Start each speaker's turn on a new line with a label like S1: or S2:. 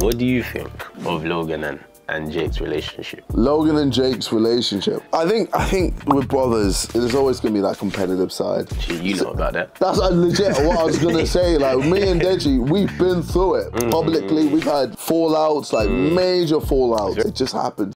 S1: What do you think of Logan and, and Jake's relationship?
S2: Logan and Jake's relationship. I think I think with brothers, there's always gonna be that competitive side.
S1: Gee, You know about that.
S2: That's uh, legit what I was gonna say. Like me and Deji, we've been through it publicly. We've had fallouts, like mm. major fallouts. It just happens.